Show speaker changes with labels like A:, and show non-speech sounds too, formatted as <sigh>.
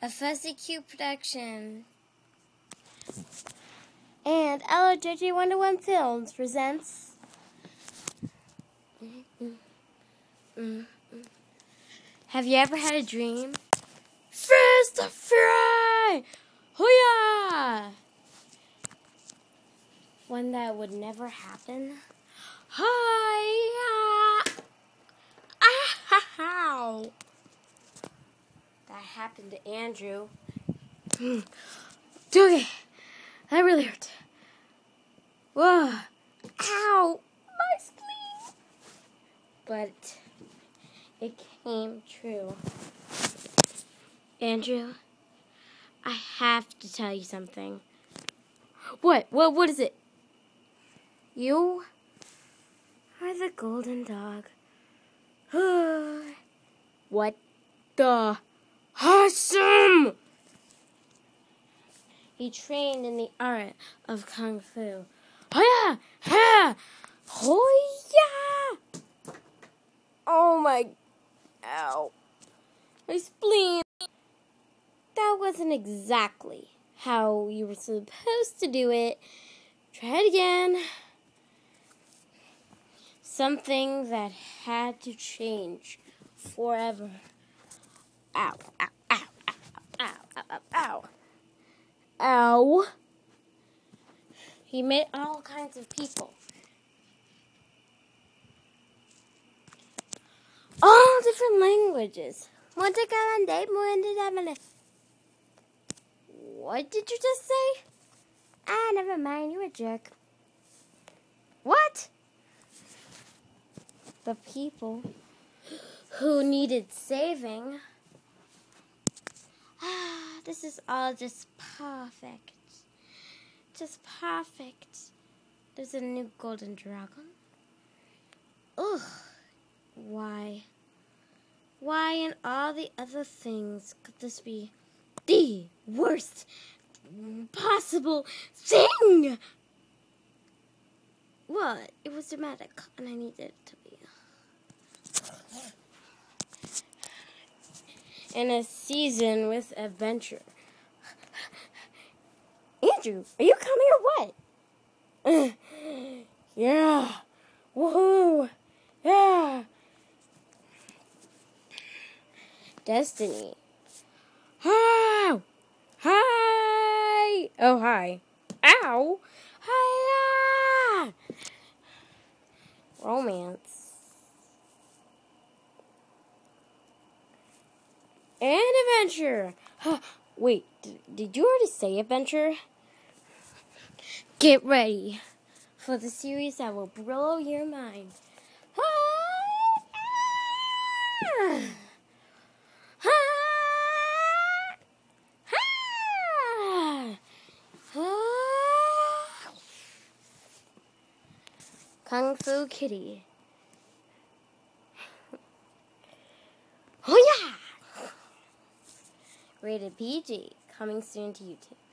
A: A Fuzzy Q production. And LOJJ 101 Films presents. Have you ever had a dream? Fist of Fury! Hooyah! One that would never happen? Hi! Ah! Ow! That happened to Andrew. Okay, that really hurt. Whoa! Ow! My spleen! But it came true. Andrew, I have to tell you something. What? What? What is it? You are the golden dog. <sighs> what the? Awesome! He trained in the art of kung fu. Hoya! Ha! Hoya! Oh my. Ow. My spleen. That wasn't exactly how you were supposed to do it. Try it again. Something that had to change forever. Ow, ow, ow, ow, ow, ow, ow. He met all kinds of people. All different languages. What did you just say? Ah, never mind. you're a jerk. What? The people who needed saving. This is all just perfect. Just perfect. There's a new golden dragon. Ugh. Why? Why and all the other things could this be the worst possible thing? What? It was dramatic, and I needed it to be. In a season with adventure. Andrew, are you coming or what? <sighs> yeah. Woohoo. Yeah. Destiny. How? Hi. Oh, hi. Ow. Hi. Romance. And adventure. Huh, Wait, did you already say adventure? Get ready for the series that will blow your mind. Kung Fu Kitty. oh yeah! Rated PG, coming soon to YouTube.